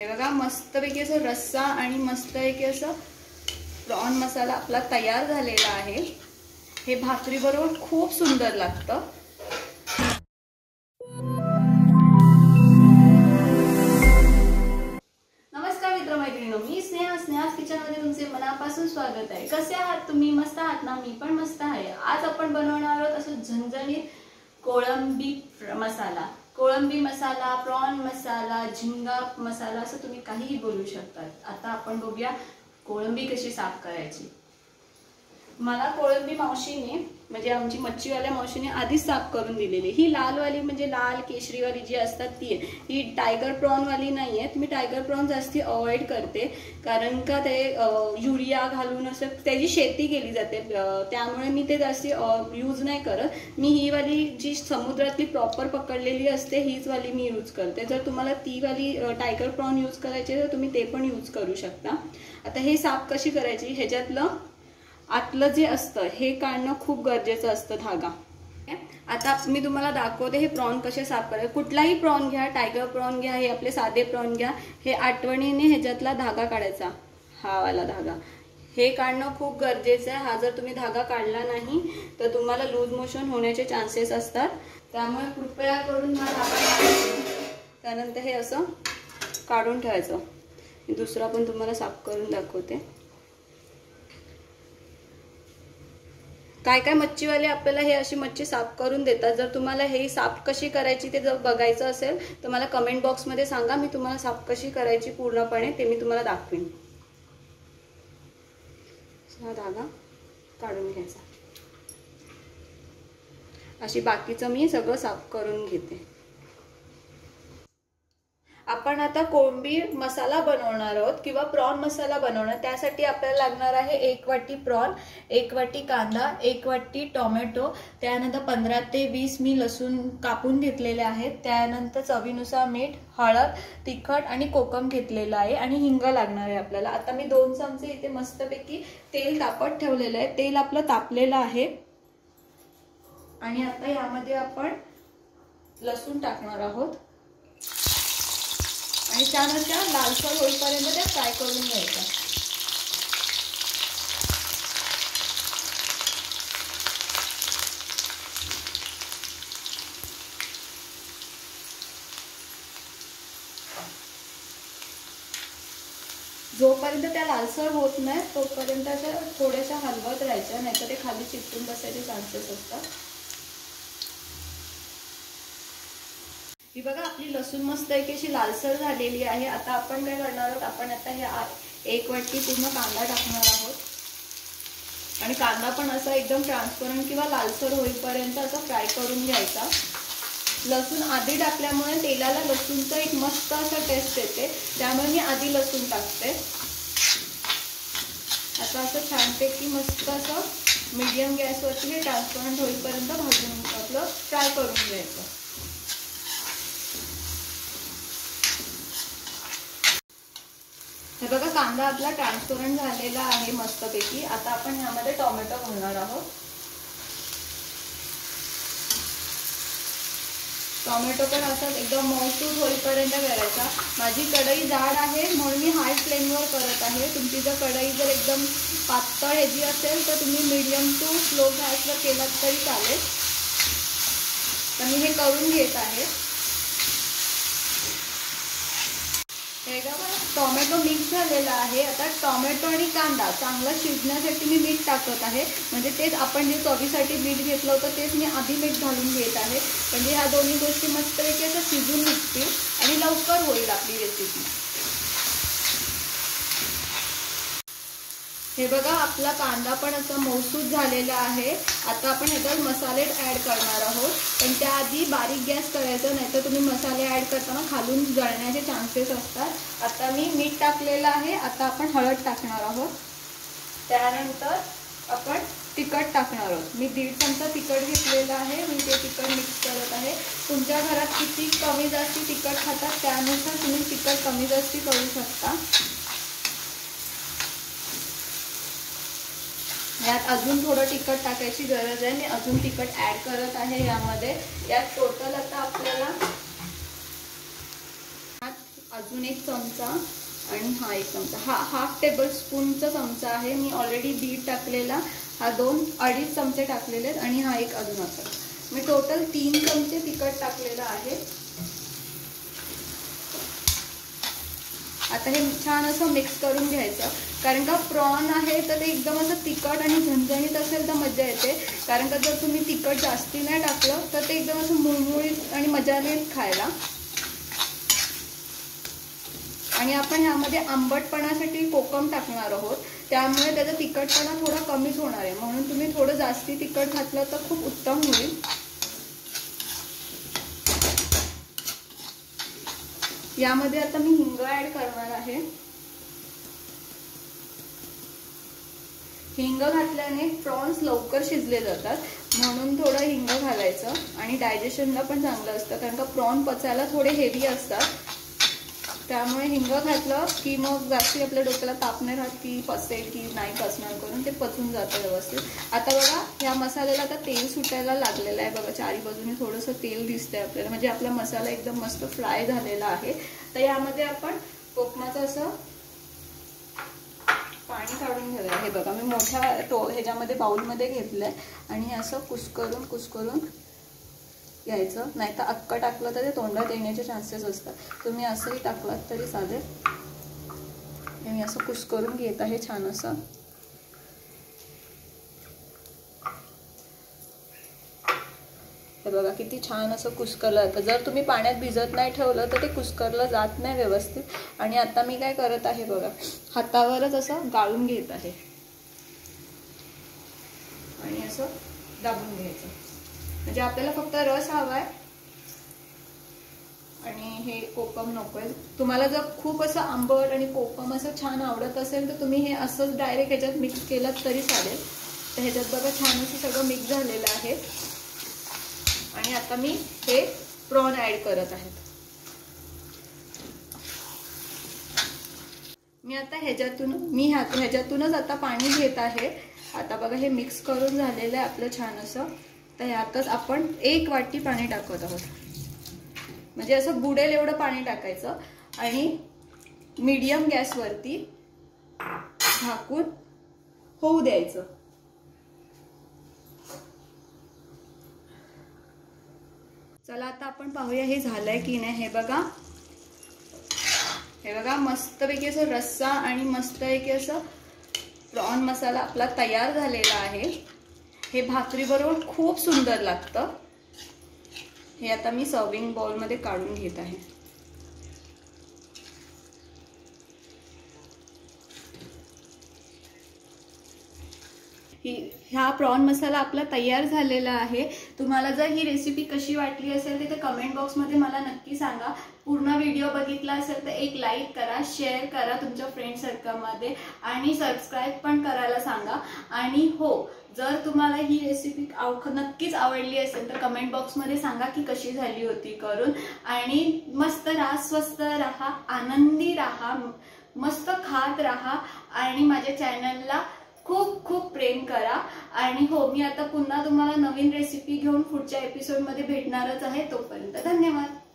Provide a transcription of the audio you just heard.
बघा मस्तपैकी असं रस्सा आणि मस्तपैकी असं प्रॉन मसाला आपला तयार झालेला आहे. हे भाकरी बरोबर खूप सुंदर लागतं. नमस्कार मित्रमैत्रिणी मी स्नेहा. स्नेहा किचनमध्ये तुमचे मनापासून स्वागत आहे. कसे आहात तुम्ही? मस्त आहात ना? मी पण मस्त आहे. आज आपण बनवणार आहोत असं झणझणीत कोळंबी मसाला कोळंबी मसाला प्रॉन मसाला झिंगा मसाला असं तुम्ही काहीही बोलू शकतात. आता आपण बघूया कोळंबी कशी साफ करायची. मला कोळंबी मावशीने म्हणजे आमची मच्छीवाल्या मावशीने आधीच साफ करून दिलेली. ही लालवाली म्हणजे लाल केशरीवाली जी असतात ती आहे. ही टायगर प्रॉनवाली नाही आहेत मी टायगर प्रॉन जास्ती अवॉइड करते. कारण का ते युरिया घालून असं त्याची शेती केली जाते. त्यामुळे मी ते जास्ती यूज नाही करत. मी ही वाली जी समुद्रातली प्रॉपर पकडलेली असते हीच वाली मी यूज करते. जर तुम्हाला ती वाली टायगर प्रॉन यूज करायची तर तुम्ही ते पण यूज करू शकता. आता हे साफ कशी करायची? ह्याच्यातलं आतलं जे असतं हे काढणं खूप गरजेचं असतं धागा. आता मी तुम्हाला दाखवते हे प्रॉन कसे साफ करायचे. कुठलाही प्रॉन घ्या टायगर प्रॉन घ्या हे आपले साधे प्रॉन घ्या हे आठवणीने ह्याच्यातला धागा काढायचा हा वाला धागा. हे काढणं खूप गरजेचं आहे. हा जर तुम्ही धागा काढला नाही तर तुम्हाला लूज मोशन होण्याचे चान्सेस असतात. त्यामुळे कृपया करून हा धागा त्यानंतर हे असं काढून ठेवायचं. दुसरा पण तुम्हाला साफ करून दाखवते. काय काय मच्छीवाले आपल्याला हे अशी मच्छी साफ करून देतात. जर तुम्हाला हे साफ कशी करायची ते जर बघायचं असेल तर मला कमेंट बॉक्समध्ये सांगा. मी तुम्हाला साफ कशी करायची पूर्णपणे ते मी तुम्हाला दाखवीन. हा धागा काढून घ्यायचा. अशी बाकीचं मी सगळं साफ करून घेते. आपण आता कोळंबी मसाला बनवणार आहोत किंवा प्रॉन मसाला बनवणार त्यासाठी आपल्याला लागणार आहे एक वाटी प्रॉन एक वाटी कांदा एक वाटी टोमॅटो त्यानंतर पंधरा ते वीस मी लसूण कापून घेतलेले आहेत त्यानंतर चवीनुसार मीठ हळद तिखट आणि कोकम घेतलेलं आहे आणि हिंग लागणार आहे आपल्याला. आता मी दोन चमचे इथे मस्तपैकी तेल तापत ठेवलेलं आहे. तेल आपलं तापलेलं आहे. आणि आता यामध्ये आपण लसूण टाकणार आहोत. आणि त्यानंतर लालसर होईपर्यंत त्या फ्राय करून घ्यायच्या. जोपर्यंत त्या लालसर होत नाही तोपर्यंत त्या थोड्याशा हलवत राहायच्या नाहीतर ते खाली चिपटून बसायचे चान्सेस असतात. ही बघा आपली लसूण मस्त एक अशी लालसर झालेली आहे. आता आपण काय करणार आहोत आपण आता हे एक वाटी पूर्ण कांदा टाकणार आहोत. आणि कांदा पण असा एकदम ट्रान्सपरंट किंवा लालसर होईपर्यंत असा फ्राय करून घ्यायचा. लसूण आधी टाकल्यामुळे तेलाला लसूणचं एक मस्त असं टेस्ट येते. त्यामुळे मी आधी लसूण टाकते. आता असं छानपैकी मस्त असं मीडियम गॅसवरती हे ट्रान्सपरंट होईपर्यंत भाजून आपलं फ्राय करून घ्यायचं. हे बघा कांदा आपला ट्रान्सपरंट झालेला आहे मस्तपैकी. आता आपण ह्यामध्ये टोमॅटो घालणार आहोत. टोमॅटो पण असं एकदम मौसूद होईपर्यंत करायचा. माझी कढई जाड आहे म्हणून मी हाय फ्लेमवर करत आहे. तुमची जर कढई जर एकदम पातळ ह्याची असेल तर तुम्ही मीडियम टू स्लो गॅसवर केलात तरी चालेल. तर मी हे करून घेत आहे. हे टोमॅटो मिक्स झालेला आहे. आता टोमॅटो आणि कांदा चांगला शिजण्यासाठी मी मीठ टाकत आहे. म्हणजे तेच आपण जे चवीसाठी मीठ घेतलं होतं तेच मी आधी मीठ घालून घेत आहे. म्हणजे ह्या दोन्ही गोष्टी मस्तपैकी असं शिजून निघतील आणि लवकर होईल आपली रेसिपी हे बघा आपला कांदा पण असा मौसूद झालेला आहे. आता आपण ह्याच्यात मसाले ॲड करणार आहोत. पण त्याआधी बारीक गॅस करायचा नाही तर तुम्ही मसाले ॲड करताना खालून जळण्याचे चान्सेस असतात. आता मी मीठ टाकलेलं आहे. आता आपण हळद टाकणार आहोत. त्यानंतर आपण तिखट टाकणार आहोत. मी दीड चमचा तिखट घेतलेलं आहे. मी ते तिखट मिक्स करत आहे. तुमच्या घरात किती कमी जास्ती तिखट खातात त्यानुसार तुम्ही तिखट कमी जास्ती करू शकता. यात अजून थोडं तिखट टाकायची गरज आहे. मी अजून तिखट ॲड करत आहे यामध्ये. यात टोटल आता आपल्याला अजून एक चमचा आणि हा एक चमचा. हा हाफ टेबल स्पूनचा चमचा आहे. मी ऑलरेडी बीट टाकलेला. हा दोन अडीच चमचे टाकलेले आहेत आणि हा एक अजून असा. मी टोटल तीन चमचे तिखट टाकलेलं आहे. आता हे छान असं मिक्स करून घ्यायचं. कारण का प्रॉन आहे तर ते एकदम असं तिखट आणि झणझणीत असेल तर मजा येते. कारण का जर तुम्ही तिखट जास्ती नाही टाकलं तर ते एकदम असं मुळमुळीत आणि मजा येईल खायला. आणि आपण ह्यामध्ये आंबटपणासाठी कोकम टाकणार आहोत. त्यामुळे त्याचा तिखटपणा थोडा कमीच होणार आहे. म्हणून तुम्ही थोडं जास्ती तिखट घातलं तर खूप उत्तम होईल. यामध्ये आता मी हिंग ॲड करणार आहे. हिंग घातल्याने प्रॉन्स लवकर शिजले जातात. म्हणून थोडं हिंग घालायचं आणि डायजेशनला पण चांगलं असतं कारण का प्रॉन पचायला थोडे हेवी असतात. त्यामुळे हिंग घातलं की मग जास्ती आपल्या डोक्याला ताप नाही राहत की पचेल की नाही पचणार करून ते पचून जातं व्यवस्थित. आता बघा ह्या मसाल्याला आता तेल सुटायला लागलेलं आहे बघा चारी बाजूने थोडंसं तेल दिसतंय आपल्याला. म्हणजे आपला मसाला एकदम मस्त फ्राय झालेला आहे. तर यामध्ये आपण कोकमाचं असं पाणी काढून घेऊया हे बघा मी मोठ्या टो ह्याच्यामध्ये घेतलं घेतलंय आणि असं कुसकरून कुसकरून घ्यायचं नाही तर अक्क टाकलं तर ते तोंडात येण्याचे चान्सेस असतात. तुम्ही असंही टाकलात तरी चालेल. मी असं कुसकरून घेत आहे छान असं. हे बघा किती छान असं कुस्करलं जातं. जर तुम्ही पाण्यात भिजत नाही ठेवलं तर ते कुस्करलं जात नाही व्यवस्थित. आणि आता मी काय करत आहे बघा हातावरच असं गाळून घेत आहे. आणि असं दाबून घ्यायचं. म्हणजे आपल्याला फक्त रस हवा आहे आणि हे कोकम नको आहे तुम्हाला जर खूप असं आंबट आणि कोकम असं छान आवडत असेल तर तुम्ही हे असंच डायरेक्ट ह्याच्यात मिक्स केलं तरी चालेल. तर ह्याच्यात बघा छान असं सगळं मिक्स झालेलं आहे. आणि आता मी हे प्रॉन ऍड करत आहे. मी आता ह्याच्यातून मी ह्याच्यातूनच आता पाणी घेत आहे. आता बघा हे मिक्स करून झालेलं आहे आपलं छान असं. तर ह्यातच आपण एक वाटी पाणी टाकत आहोत. म्हणजे असं बुडेल एवढं पाणी टाकायचं आणि मीडियम गॅसवरती झाकून होऊ द्यायचं. चला आता आपण पाहूया हे झालं आहे की नाही. हे बघा. हे बघा मस्तपैकी असं रस्सा आणि मस्तपैकी असं प्रॉन मसाला आपला तयार झालेला आहे. हे भाकरीबरोबर खूप सुंदर लागतं. हे आता मी सर्विंग बॉलमध्ये काढून घेत आहे. ही ह्या प्रॉन मसाला आपला तयार झालेला आहे. तुम्हाला जर ही रेसिपी कशी वाटली असेल तर कमेंट बॉक्समध्ये मला नक्की सांगा. पूर्ण व्हिडिओ बघितला असेल तर एक लाईक करा शेअर करा तुमच्या फ्रेंड सर्कलमध्ये आणि सबस्क्राईब पण करायला सांगा. आणि हो जर तुम्हाला ही रेसिपी आव नक्कीच आवडली असेल तर कमेंट बॉक्समध्ये सांगा की कशी झाली होती करून. आणि मस्त राहा स्वस्त राहा आनंदी राहा मस्त खात राहा. आणि माझ्या चॅनलला खूप खूप प्रेम करा. आणि हो मी आता पुन्हा तुम्हाला नवीन रेसिपी घेऊन पुढच्या एपिसोडमध्ये भेटणारच आहे. तोपर्यंत धन्यवाद.